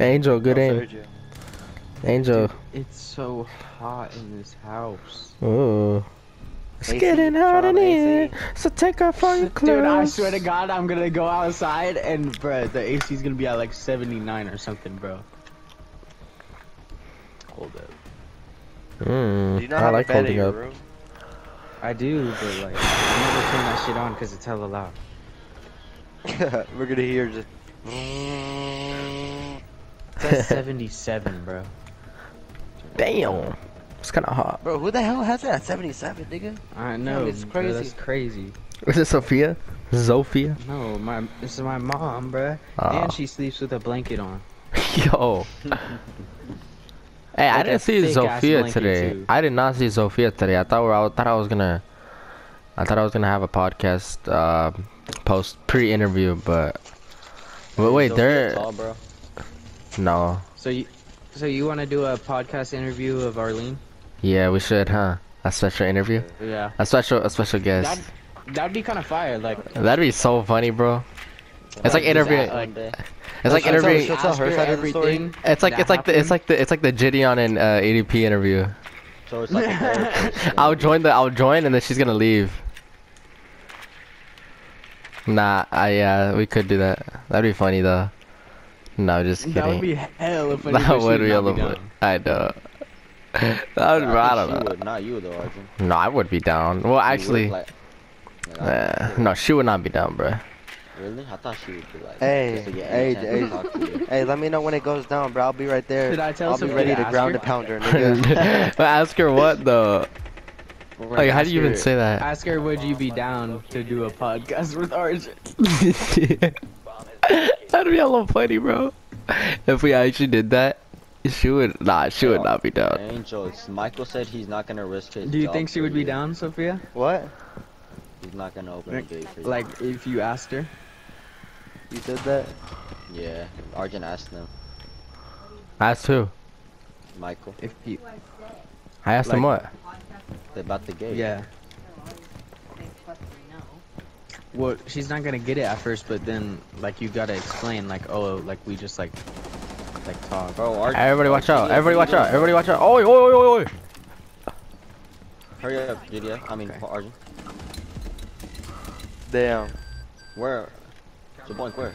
Angel, good No, aim. Sergio. Angel. It's so hot in this house. Ooh. It's AC, getting hot in on here, so take off all your clothes. Dude, I swear to God, I'm gonna go outside and, bro, the AC's gonna be at like 79 or something, bro. Hold up. Mm, Do you not I have like in holding your up. room? I do, but like, I never turn that shit on because it's hella loud. We're gonna hear just. It's at 77, bro. Damn. It's kind of hot. Bro, who the hell has that 77, nigga? I know, it's bro, crazy. that's crazy. Is it Sophia? Sophia? No, my this is my mom, bruh. Aw. And she sleeps with a blanket on. Yo. Hey, I Like a didn't see Sophia today. too. I did not see Sophia today. I thought we- I thought I was gonna, I thought I was gonna have a podcast uh, post pre-interview, but but wait, there Tall, bro. No. So you, so you want to do a podcast interview of Arlene? Yeah, we should, huh? A special interview, Yeah. a special a special guest. That that'd be kind of fire. Like, That'd be so funny, bro. It's like Like, interviewing. that, like- It's like interviewing. she'll tell her side of the story. everything It's like it's like the it's like the it's like the Gideon and uh, ADP interview. So it's like. I'll join the I'll join and then she's gonna leave. Nah, I yeah, we could do that. That'd be funny though. No, just kidding. That would be hell funny. That but she would be a not down. I know. That would, I don't She know. would, not you though, Arjun. No, I would be down. Well, You would, actually, like- like, uh, no, she would not be down, bro. Really? I thought she would be like. Hey, just to get hey, any chance to hey. talk to you. Hey, let me know when it goes down, bro. I'll be right there. Did I tell I'll be ready to to ground her? a pounder, nigga. but ask her what though. Like, how do you even say that? Ask her, would you be down to do a podcast with Arjun? That'd be a little funny, bro. If we actually did that, she would nah, she would not be down. Angels. Michael said he's not gonna risk his. Do you job think she for would be down, Sophia? what? He's not gonna open a gate for you. Like, if you asked her? You said that? Yeah, Arjun asked him. Asked who? Michael If you, I asked him Like- what? about the gate. yeah. Well, she's not gonna get it at first, but then, like, you gotta explain, like, oh, like, we just, like, like, talk. Bro, Arjun. Everybody watch out! Everybody watch out! Everybody watch out! Oi, oi, oi, oi, oi! Hurry up, Gideon. I mean, Okay. Arjun. Damn. Where? Jaboink, where?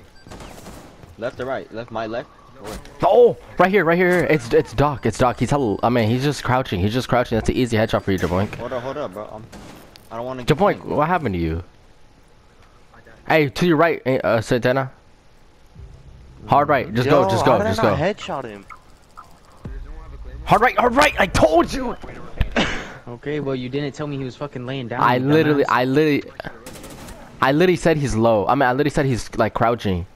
Left or right? Left, my left? Where? Oh, right here, right here. It's it's Doc. It's Doc. He's hella. I mean, he's just crouching. He's just crouching. That's an easy headshot for you, Jaboink. Hold up, hold up, bro. I'm, I don't want to. Jaboink, what happened to you? Hey, to your right, eh, uh, Santana. Hard right. Just Yo, go. Just go. did I Just go. headshot him. Hard right. Hard right. I told you. Okay, well, you didn't tell me he was fucking laying down. I literally, dumbass. I literally, I literally said he's low. I mean, I literally said he's like crouching.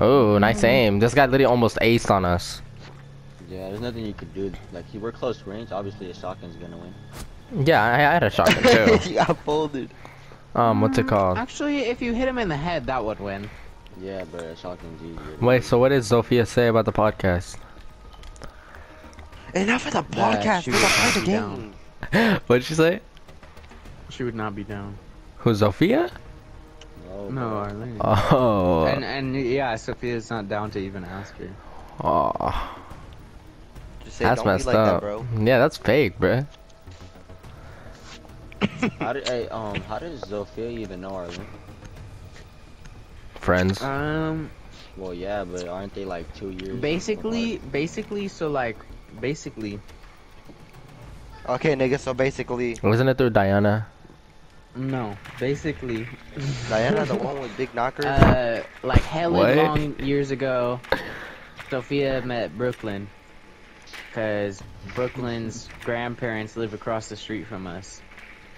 Oh, nice aim. This guy literally almost aced on us. Yeah, there's nothing you could do. Like, he we're close range. Obviously, a shotgun's gonna win. Yeah, I, I had a shotgun too. he got folded. um, what's it called? Actually, if you hit him in the head, that would win. Yeah, but a shotgun's easier. Wait, so what did Sophia say about the podcast? Enough of the podcast. she Nigga, would play the be game. down. what did she say? She would not be down. Who, Sophia? No, No. Arlene. Oh. And and yeah, Sophia's not down to even ask her. oh. Just say, That's don't be messed like that, up. bro. Yeah, that's fake, bruh. How did, hey, um, how does Sophia even know Arlen? Friends. Um, Well, yeah, but aren't they like two years? basically, apart? basically, so like, basically, Okay, nigga, so basically, Wasn't it through Diana? no, basically, Diana, the one with big knockers? uh, like hella What? long years ago, Sophia met Brooklyn, cause Brooklyn's grandparents live across the street from us,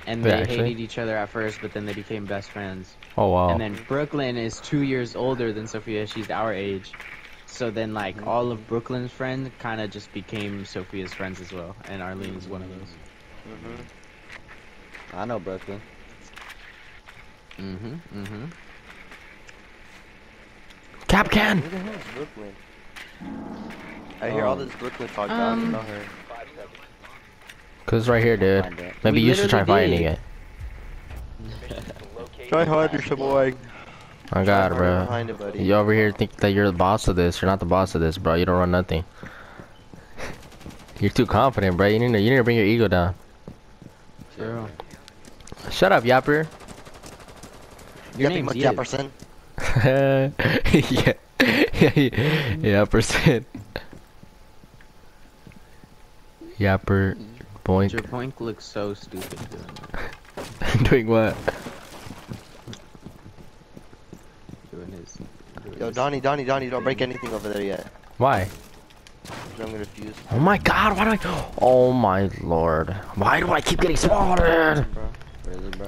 and Wait, they hated each other at first, but then they became best friends. Oh, wow. And then Brooklyn is two years older than Sophia. She's our age. So then, like, all of Brooklyn's friends kind of just became Sophia's friends as well. And Arlene is one of those. Mhm. I know Brooklyn. Mm-hmm, mm-hmm. Capcan! Who the hell is Brooklyn? I hear all Um, this Brooklyn talk, but I don't um, know her. Cause right here, dude. Maybe We you should try literally finding it. Try harder, boy. I got it, bro. It. You over here think that you're the boss of this. You're not the boss of this, bro. You don't run nothing. You're too confident, bro. You need to you need to bring your ego down. True. Shut up, yapper. Your Yappy name's much Yip. yapper, son. yeah. yeah, percent. Yapper, boink. Your point looks so stupid doing that. Doing what? Doing his. doing Yo, his- Donnie, Donnie, Donnie, don't break anything over there yet. Why? I'm gonna fuse. Oh my god, why do I... Oh my lord. Why do I keep getting spotted? Bro. Really, bro?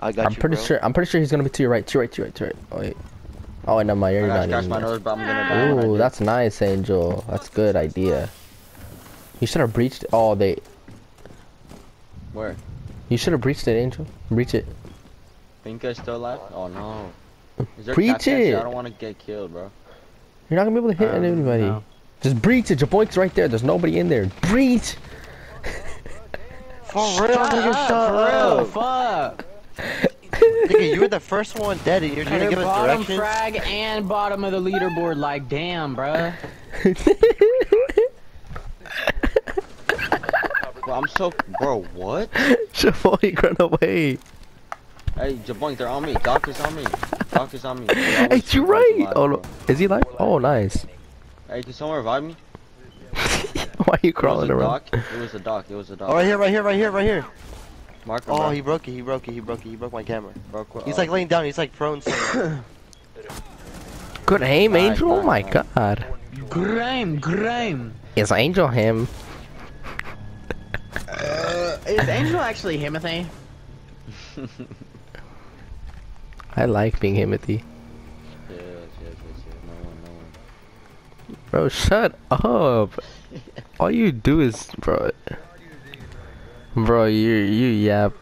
I got I'm you, pretty bro. sure, I'm pretty sure he's gonna be to your right, to your right, to your right, to your right. Oh wait. Oh wait, no, my, I you're gotta not scratch even my there. nose, but I'm gonna die. when Ooh, that's nice, Angel. That's a good idea. You should have breached. Oh, they. Where? You should have breached it, Angel. Breach it. Think I still alive? Oh no. Is there Preach cap dancing? it. I don't want to get killed, bro. You're not gonna be able to hit Um, anybody. no. Just breach it. Your Jaboink's right there. There's nobody in there. Breach. For real, nigga, shut For real, up. fuck. Nigga, you were the first one dead and you're trying to You're give us directions? bottom directions? frag and bottom of the leaderboard. Like, damn, bruh. Bro, I'm so. Bro, what? Jaboink, run away. Hey, Jaboink, they're on me. Doc is on me. Doc is on me. They Hey, you right. alive, Oh, no. is he live? Oh, nice. Hey, can someone revive me? Why are you It was crawling a around? doc. It was a doc. It was a doc. Oh, right here, right here, right here, right here. Mark Oh, bro. he broke it, he broke it, he broke it, he broke my camera. broke. He's oh. like laying down, he's like prone somewhere. Good aim, Angel. Oh my nice, nice. god. Grime, grime. Is Angel him? Is Angel actually Timothy? I like being Himothy. Yes, yes, yes, yes. No one, no one. Bro, shut up. All you do is, bro. Bro, you you yap.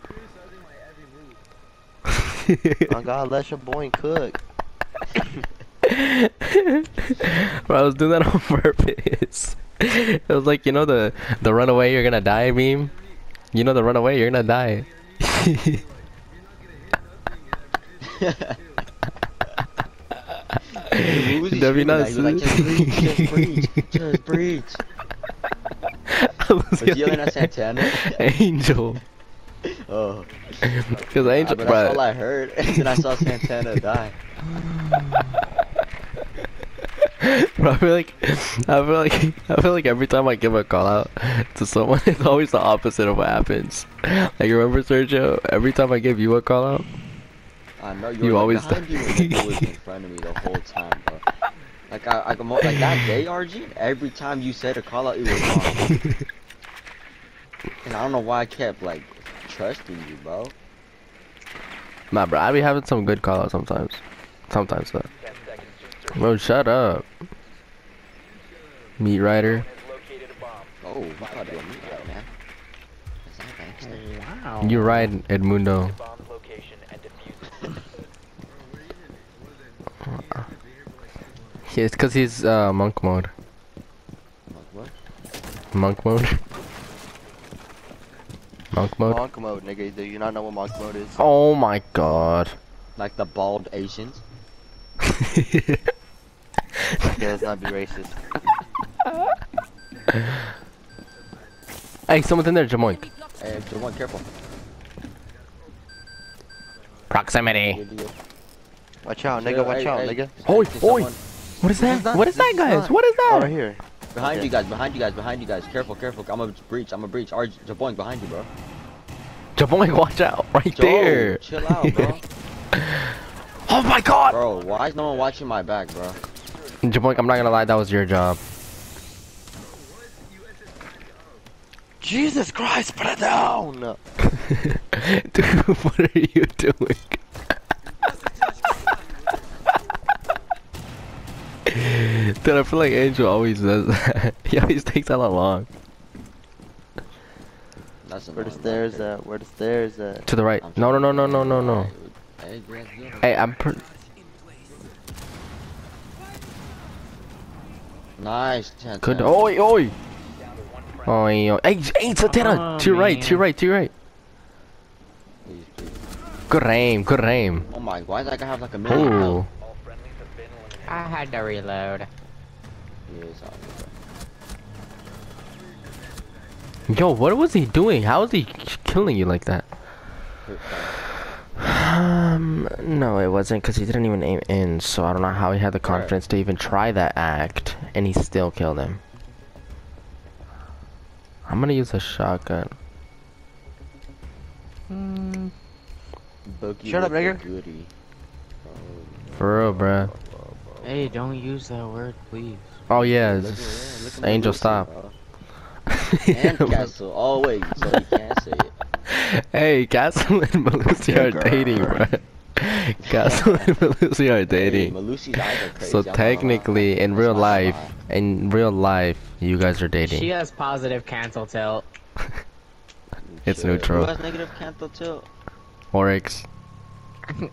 oh god, let your boy cook. Bro, I was doing that on purpose. It was like you know the the runaway you're gonna die meme. You know the runaway you're gonna die. Who was he That'd be shooting at? nice. He was like, just breach, just breach, just breach. I was Was yelling at Santana? Angel, Oh. because Angel, but that's all. I heard. And then I saw Santana die. Bro, I feel like I feel like I feel like every time I give a call out to someone, it's always the opposite of what happens. Like remember Sergio? Every time I give you a call out, I know you, always behind you and was in front of me the whole time, bro. Like I, I, like that day, RG. Every time you said a call out, it was wrong. and I don't know why I kept like trusting you, bro. nah, bro, I be having some good call outs sometimes. Sometimes, though. Bro, shut up. Meat Rider. Oh, I'm about to go meet right now. Is that gangsta? Wow. You ride Edmundo. Yeah, it's cause he's uh, monk mode. Like, what? Monk mode. monk mode. Monk mode, nigga. Do you not know what monk mode is? Oh my god. Like the bald Asians. Okay, let's not be racist. hey, someone's in there, Jamoink. Hey, Javon, careful. Proximity. Watch out, nigga, watch hey, out, hey. nigga. Oi, oi. What is This that? is not- what is this that, is guys? What is Oh, that? right here. Behind Okay. you guys, behind you guys, behind you guys. Careful, careful. I'm a breach, I'm a breach. RG, Jaboink behind you, bro. Jamoink, watch out. Right Joe, there. chill out, bro. Oh my god. bro, why is no one watching my back, bro? Jamoink, I'm not gonna lie, that was your job. Jesus Christ, put it down! Dude, what are you doing? Dude, I feel like Angel always does that. he always takes that long. That's Where the stairs at? Where the stairs at? To the right. No, no, no, no, no, no, no. Hey, yes, yes. Hey, I'm per- Nice, Santana. Good. Oi, oi. Oi, oi. Hey, hey, Satana. to your right, to your right, to your right. Please, please. Good aim, good aim. Oh my, why does that guy have like a million Ooh. I had to reload. He is out Yo, what was he doing? How is he killing you like that? Um, no, it wasn't because he didn't even aim in, so I don't know how he had the Right. confidence to even try that act, and he still killed him. I'm gonna use a shotgun. Boogie Shut up, with nigga. Goody. For real, bruh. Hey, don't use that word, please. Oh yeah, Look at- yeah, look at Angel stop. bro. And Castle. Oh wait, so you can't say it. hey, Castle and Melusi are Girl. dating, bruh. Castle and Melusi are Hey, dating. Melusi's eyes are crazy. So I'm not gonna lie. technically, in That's real life, in real life, you guys are dating. She has positive canthal tilt. It's Sure. neutral. Who has negative canthal tilt? Oryx. It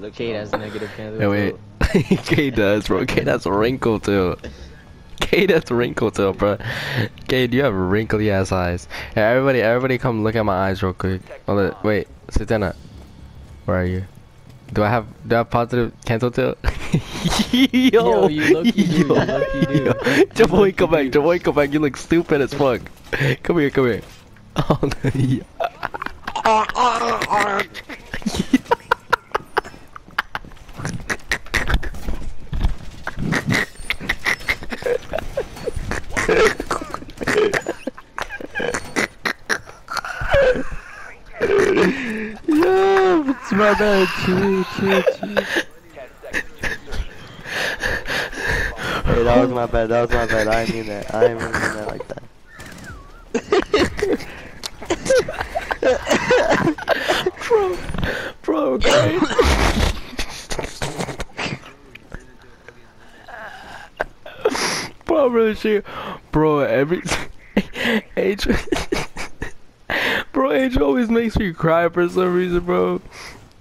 looks has negative canthal Hey, wait. Kate does, bro. Kate has wrinkle too. Kate has a wrinkle too, bro. Kate, you have wrinkly ass eyes. Hey, everybody, everybody, come look at my eyes real quick. Oh, wait, wait, Satana, where are you? Do I have do I have positive canthal tilt? yo, Yo, you low-key do, you low-key do. yo. Jaboy, come back. Jaboy, come back. You look stupid as fuck. Come here, come here. Oh, no, yeah. Yo, it's my bad. Chill, chill, chill. Hey, that was my bad. That was my bad. I didn't mean that. I didn't mean that like that. bro, bro, okay. bro, really shit. Bro, every Angel, bro, Angel always makes me cry for some reason, bro.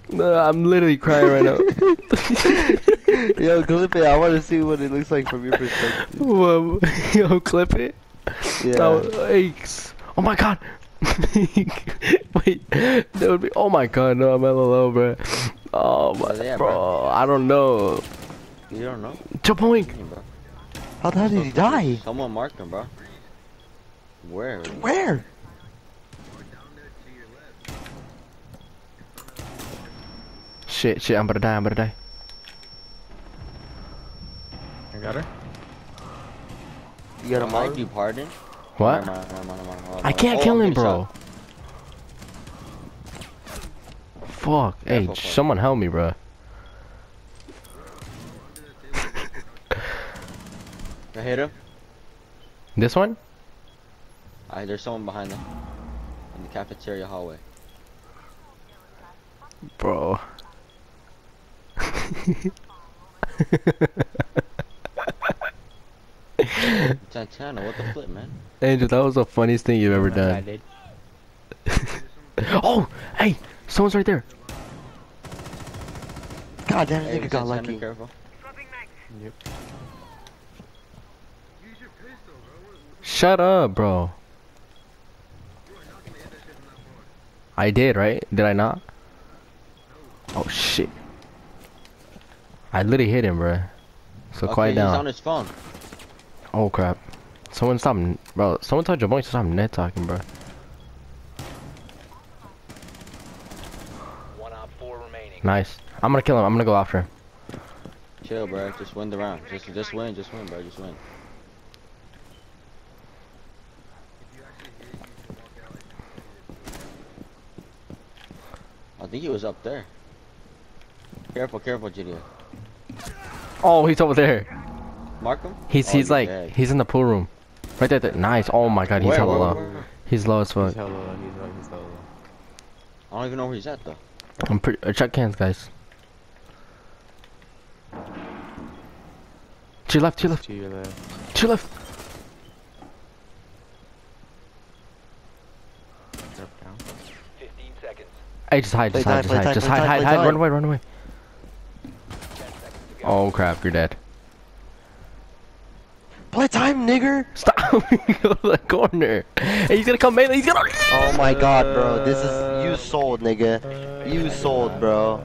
No, I'm literally crying right now. Yo, clip it. I want to see what it looks like from your perspective. Whoa, yo, clip it. Yeah. Oh, that aches. Oh my god. Wait, that would be. Oh my god, no, I'm LOL, bro. Oh my, Where they at, bro. bro? I don't know. You don't know? Japoink. Hey. How the hell did he die? Someone marked him, bro. Where? Where? Shit, shit, I'm about to die, I'm about to die. I got her. You got a Am I mark? pardon? What? Never mind, never mind, never mind. I can't Oh, kill him, bro. Oh, shot. Fuck. Hey, someone help me, bro. I hit him. This one? Alright, there's someone behind them. In the cafeteria hallway. Bro. Santana, what the flip, man? Angel, that was the funniest thing you've ever I done. Oh, hey, someone's right there. God damn, Hey, nigga got Santana, lucky. careful. Shut up, bro. I did, right? Did I not? Oh shit. I literally hit him, bro. So okay, quiet he's down. on his phone. Oh crap. Someone stop, bro. Someone tell Jaboy to stop net talking, bro. One op four remaining. Nice. I'm gonna kill him. I'm gonna go after him. Chill, bro. Just win the round. Just, just win. Just win, bro. Just win. I think he was up there. Careful, careful, Gideon. Oh, he's over there. Mark him. He's Oh, he's like dead. he's in the pool room. Right there. there. Nice. Oh my god, he's Where, hella where, low. where, where? He's low as fuck. He's hella low. He's low. He's hella low. I don't even know where he's at though. I'm pretty. Uh, check hands, guys. To your left. To your left. To your left. To your left. 15 seconds. Hey, just hide. Just hide. Just hide. Just play hide. time, Hide. play Hide. Run away. Run away. 10 seconds to go. Oh crap, you're dead. Play time, nigger. Stop! Go to the corner. Hey, he's gonna come melee. He's gonna. Oh my god, bro. This is you sold, nigga. You sold, bro.